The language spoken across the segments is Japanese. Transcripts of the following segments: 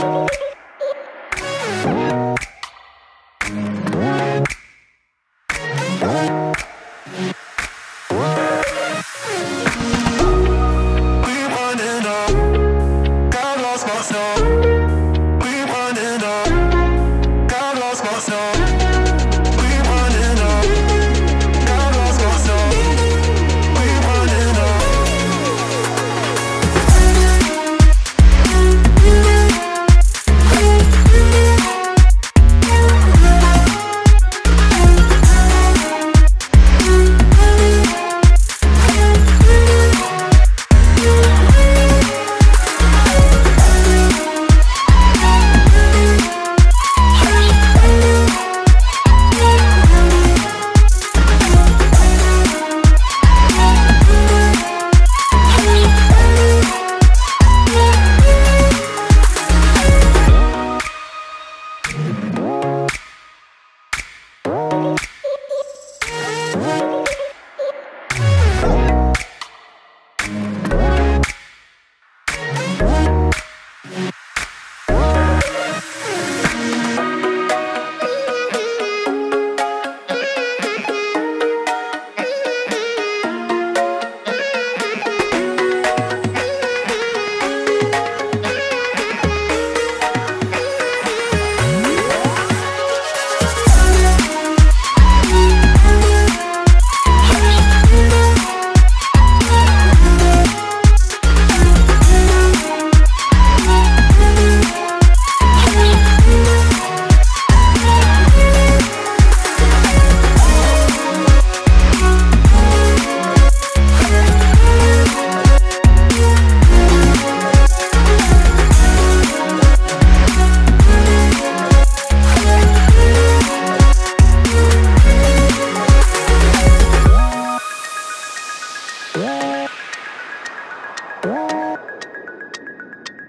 Bye.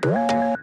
you